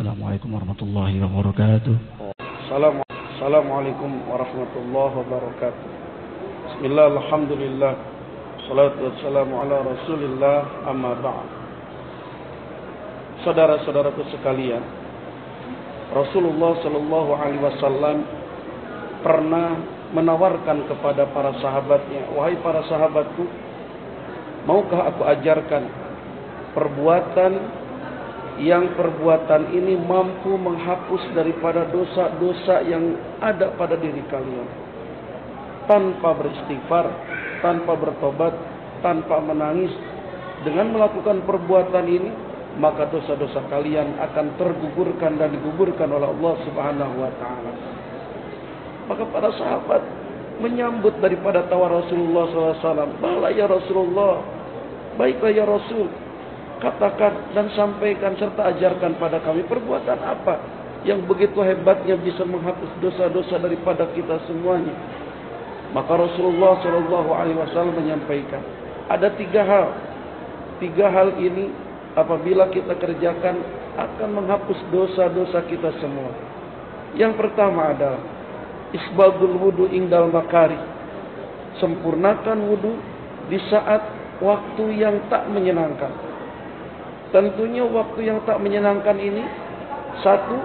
Assalamualaikum warahmatullahi wabarakatuh. Assalamualaikum warahmatullahi wabarakatuh. Bismillah, alhamdulillah. Salatu wassalamu ala rasulillah amma ba'd. Saudara-saudaraku sekalian, Rasulullah Shallallahu Alaihi Wasallam pernah menawarkan kepada para sahabatnya, wahai para sahabatku, maukah aku ajarkan perbuatan yang perbuatan ini mampu menghapus daripada dosa-dosa yang ada pada diri kalian tanpa beristighfar, tanpa bertobat, tanpa menangis dengan melakukan perbuatan ini maka dosa-dosa kalian akan tergugurkan dan digugurkan oleh Allah Subhanahu wa taala. Maka para sahabat menyambut daripada tawar Rasulullah SAW. Baiklah ya Rasulullah, baiklah ya Rasul, katakan dan sampaikan serta ajarkan pada kami perbuatan apa yang begitu hebatnya bisa menghapus dosa-dosa daripada kita semuanya. Maka Rasulullah Shallallahu Alaihi Wasallam menyampaikan ada tiga hal. Tiga hal ini apabila kita kerjakan akan menghapus dosa-dosa kita semua. Yang pertama adalah isbagul wudu ingdal makari. Sempurnakan wudu di saat waktu yang tak menyenangkan. Tentunya waktu yang tak menyenangkan ini satu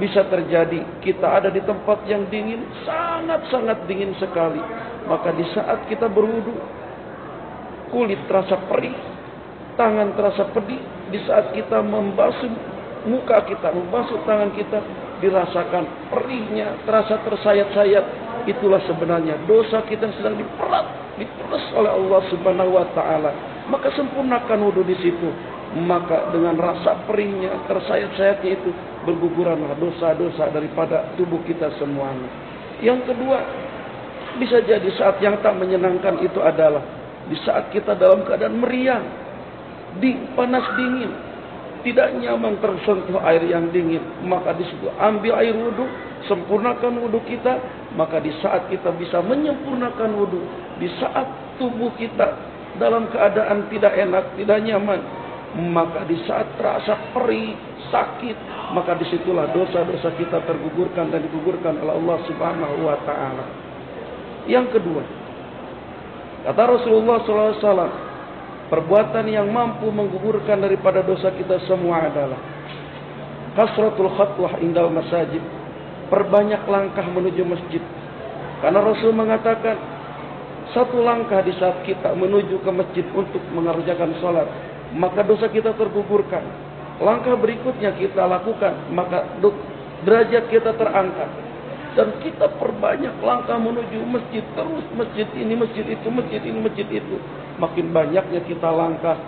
bisa terjadi kita ada di tempat yang dingin, sangat-sangat dingin sekali. Maka di saat kita berwudu kulit terasa perih, tangan terasa pedih di saat kita membasuh muka kita, membasuh tangan kita dirasakan perihnya, terasa tersayat-sayat. Itulah sebenarnya dosa kita yang sedang diperat, diperas oleh Allah Subhanahu wa taala. Maka sempurnakan wudhu di situ. Maka dengan rasa perihnya, tersayat-sayatnya itu berguguranlah dosa-dosa daripada tubuh kita semuanya. Yang kedua, bisa jadi saat yang tak menyenangkan itu adalah di saat kita dalam keadaan meriang, di panas dingin, tidak nyaman tersentuh air yang dingin, maka di ambil air wudhu, sempurnakan wudhu kita, maka di saat kita bisa menyempurnakan wudhu, di saat tubuh kita dalam keadaan tidak enak, tidak nyaman, maka di saat terasa perih, sakit, maka disitulah dosa-dosa kita tergugurkan dan digugurkan oleh Allah Subhanahu wa Ta'ala. Yang kedua, kata Rasulullah SAW, perbuatan yang mampu menggugurkan daripada dosa kita semua adalah kasratul khatwah indal masajid, perbanyak langkah menuju masjid. Karena Rasul mengatakan satu langkah di saat kita menuju ke masjid untuk mengerjakan sholat, maka dosa kita tergugurkan. Langkah berikutnya kita lakukan, maka derajat kita terangkat. Dan kita perbanyak langkah menuju masjid terus masjid ini masjid itu masjid ini masjid itu. Makin banyaknya kita langkah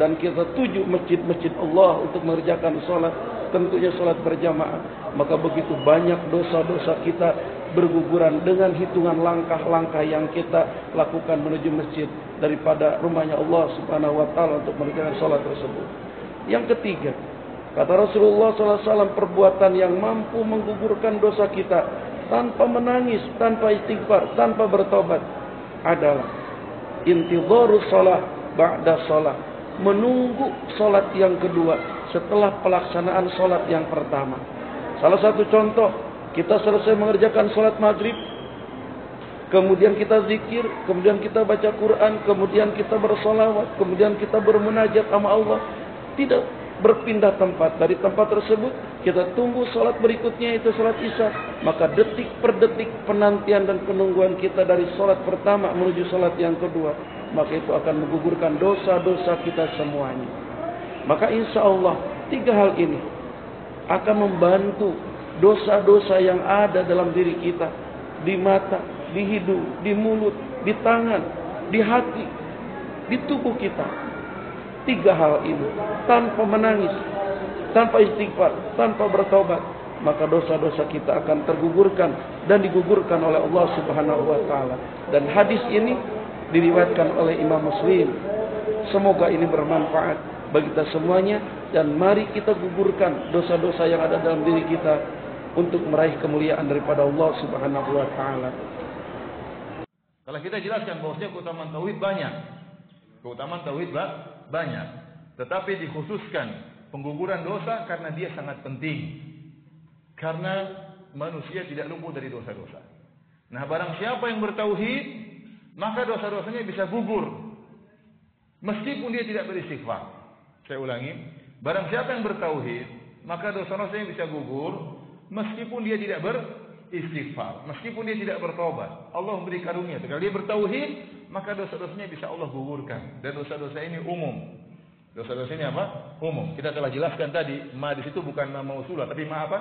dan kita tuju masjid-masjid Allah untuk mengerjakan sholat. Tentunya sholat berjamaah. Maka begitu banyak dosa-dosa kita berguguran dengan hitungan langkah-langkah yang kita lakukan menuju masjid daripada rumahnya Allah Subhanahu wa taala untuk mengerjakan salat tersebut. Yang ketiga, kata Rasulullah SAW perbuatan yang mampu menggugurkan dosa kita tanpa menangis, tanpa istighfar, tanpa bertobat adalah intidharus salat ba'da salat, menunggu salat yang kedua setelah pelaksanaan salat yang pertama. Salah satu contoh kita selesai mengerjakan sholat maghrib, kemudian kita zikir, kemudian kita baca Quran, kemudian kita bersolawat, kemudian kita bermunajat sama Allah. Tidak berpindah tempat. Dari tempat tersebut kita tunggu sholat berikutnya itu sholat isya. Maka detik per detik penantian dan penungguan kita dari sholat pertama menuju sholat yang kedua maka itu akan menggugurkan dosa-dosa kita semuanya. Maka insya Allah tiga hal ini akan membantu dosa-dosa yang ada dalam diri kita, di mata, di hidung, di mulut, di tangan, di hati, di tubuh kita. Tiga hal ini tanpa menangis, tanpa istighfar, tanpa bertobat, maka dosa-dosa kita akan tergugurkan dan digugurkan oleh Allah Subhanahu wa taala. Dan hadis ini diriwayatkan oleh Imam Muslim. Semoga ini bermanfaat bagi kita semuanya dan mari kita gugurkan dosa-dosa yang ada dalam diri kita untuk meraih kemuliaan daripada Allah Subhanahu wa taala. Kalau kita jelaskan bahwasanya keutamaan tauhid banyak. Keutamaan tauhid banyak. Tetapi dikhususkan Pengguguran dosa karena dia sangat penting. Karena manusia tidak luput dari dosa-dosa. Nah, barang siapa yang bertauhid, maka dosa-dosanya bisa gugur. Meskipun dia tidak beristighfar. Saya ulangi, barang siapa yang bertauhid, maka dosa-dosanya bisa gugur meskipun dia tidak beristighfar, meskipun dia tidak bertobat. Allah memberi karunia. Kalau dia bertauhid, maka dosa-dosanya bisa Allah gugurkan. Dan dosa-dosa ini umum. Dosa-dosa ini apa? Umum. Kita telah jelaskan tadi, ma di situ bukan nama usulah, tapi ma apa?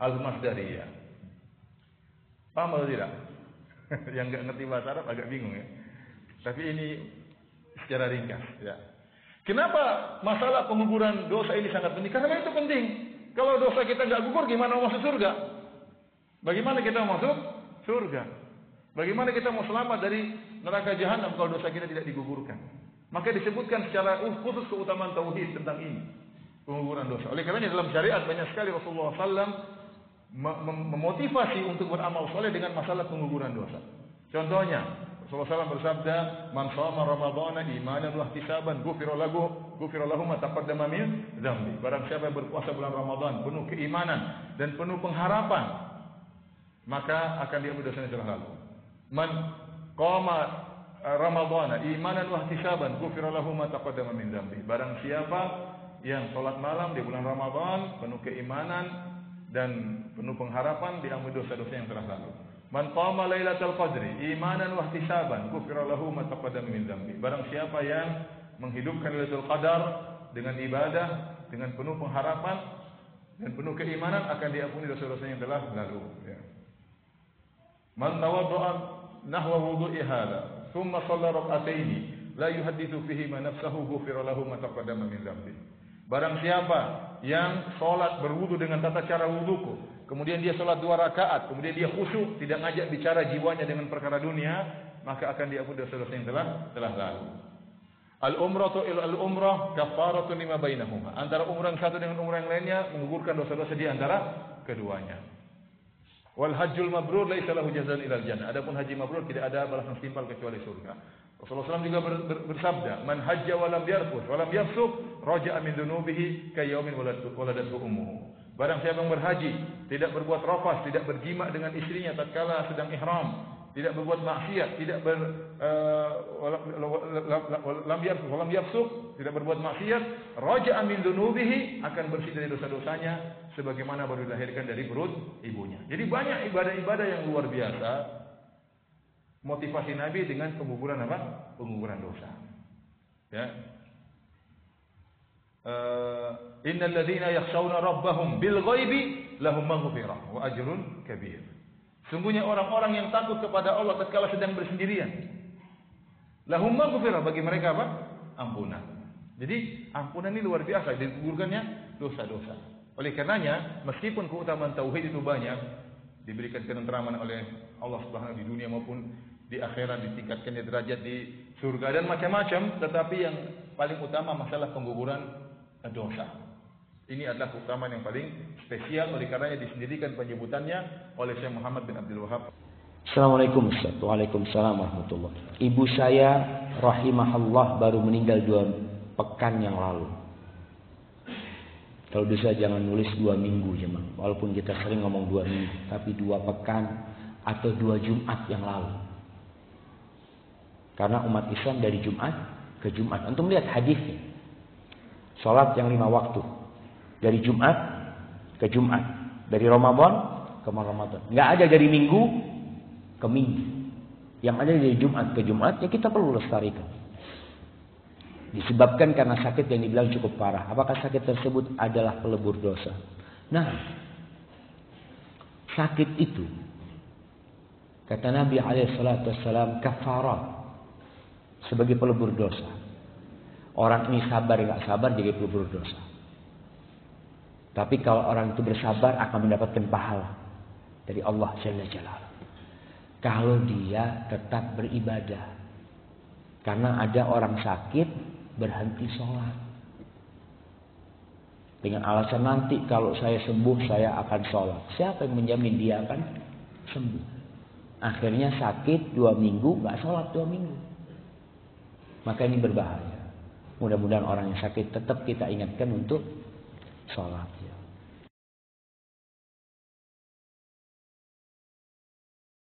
Al-Masdariyah. Paham atau tidak? Yang nggak ngerti bahasa Arab agak bingung ya. Tapi ini secara ringkas ya. Kenapa masalah penguburan dosa ini sangat penting? Karena itu penting. Kalau dosa kita nggak gugur, gimana mau masuk surga? Bagaimana kita masuk surga? Bagaimana kita mau selamat dari neraka jahanam kalau dosa kita tidak digugurkan? Maka disebutkan secara khusus keutamaan tauhid tentang ini, penguburan dosa. Oleh karenanya dalam syariat banyak sekali Rasulullah SAW memotivasi untuk beramal soleh dengan masalah penguburan dosa. Contohnya, Rasulullah SAW bersabda, "Man shoma Ramadhana imanan wa ihtisaban, ghufira lahu ghufira lahu ma taqaddama min dzambi." Barang siapa yang berpuasa bulan Ramadan penuh keimanan dan penuh pengharapan, maka akan diampuni dosanya telah lalu. Man qama Ramadhana imanan wa ihtisaban, ghufira lahu ma taqaddama min dzambi. Barang siapa yang salat malam di bulan Ramadan penuh keimanan dan penuh pengharapan diampuni dosa-dosa yang telah lalu. Man qama lailatul qadri imanan wa ihtisaban ghufira lahu ma taqaddama min dzambi. Barang siapa yang menghidupkan lailatul qadar dengan ibadah, dengan penuh pengharapan dan penuh keimanan akan diampuni dosa-dosa yang telah lalu ya. Man tawaddaa nahwa wudu'i hadha thumma shalla rak'ataini la yuhaddithu fihi ma nafsahu ghufira lahu ma taqaddama min dzambi. Barang siapa yang salat berwudu dengan tata cara wuduku, kemudian dia sholat dua rakaat, kemudian dia khusyuk, tidak ngajak bicara jiwanya dengan perkara dunia, maka akan diampuni dosa-dosa yang telah telah lalu. Al umratu il al umrah kafaratun lima bainahuma. Antara umrah yang satu dengan umrah yang lainnya menggugurkan dosa-dosa di antara keduanya. Wal hajjul mabrur laisa lahu jazaan ilal jannah. Adapun haji mabrur tidak ada balasan setimpal kecuali surga. Rasulullah SAW juga ber, ber, bersabda, "Man hajja wa lam yarfus wa lam yafsuq, raja'a min dhunubihi ka yaumin waladatu ummuhu." Barang siapa yang berhaji, tidak berbuat rafas, tidak berjima dengan istrinya tatkala sedang ihram, tidak berbuat maksiat, tidak ber lam yarfus, lam yafsuq, tidak berbuat maksiat, raja'a min dzunubihi akan bersih dari dosa-dosanya sebagaimana baru dilahirkan dari perut ibunya. Jadi banyak ibadah-ibadah yang luar biasa motivasi Nabi dengan penguburan apa? Penguburan dosa. Ya, uh, innal ladzina yakhshawna rabbahum bil ghaibi lahum maghfirah wa ajrun kabir. Sungguhnya orang-orang yang takut kepada Allah tatkala sedang bersendirian. Lahum maghfirah bagi mereka apa? Ampunan. Jadi ampunan ini luar biasa digugurkannya dosa-dosa. Oleh karenanya, meskipun keutamaan tauhid itu banyak, diberikan ketenteraman oleh Allah Subhanahu di dunia maupun di akhirat ditingkatkan derajat di surga dan macam-macam, tetapi yang paling utama masalah pengguguran dosa. Ini adalah keutamaan yang paling spesial oleh karenanya disendirikan penyebutannya oleh Syekh Muhammad bin Abdul Wahab. Assalamualaikum Ustaz. Waalaikumsalam warahmatullahi Ibu saya rahimahullah baru meninggal dua pekan yang lalu. Kalau bisa jangan nulis dua minggu jemaah. Walaupun kita sering ngomong dua minggu. Tapi dua pekan atau dua Jumat yang lalu. Karena umat Islam dari Jumat ke Jumat. Untuk melihat hadisnya. Sholat yang lima waktu. Dari Jumat ke Jumat. Dari Ramadan ke Ramadan. Nggak ada dari minggu ke minggu. Yang ada dari Jumat ke Jumat, ya kita perlu lestarikan. Disebabkan karena sakit yang dibilang cukup parah. Apakah sakit tersebut adalah pelebur dosa? Nah, sakit itu kata Nabi alaihissalam kafarat sebagai pelebur dosa. Orang ini sabar nggak sabar jadi pelebur dosa. Tapi kalau orang itu bersabar akan mendapatkan pahala dari Allah Jalla Jalal. Kalau dia tetap beribadah. Karena ada orang sakit berhenti sholat. Dengan alasan nanti kalau saya sembuh saya akan sholat. Siapa yang menjamin dia akan sembuh? Akhirnya sakit dua minggu, nggak sholat dua minggu. Maka ini berbahaya. Mudah-mudahan orang yang sakit tetap kita ingatkan untuk Salat.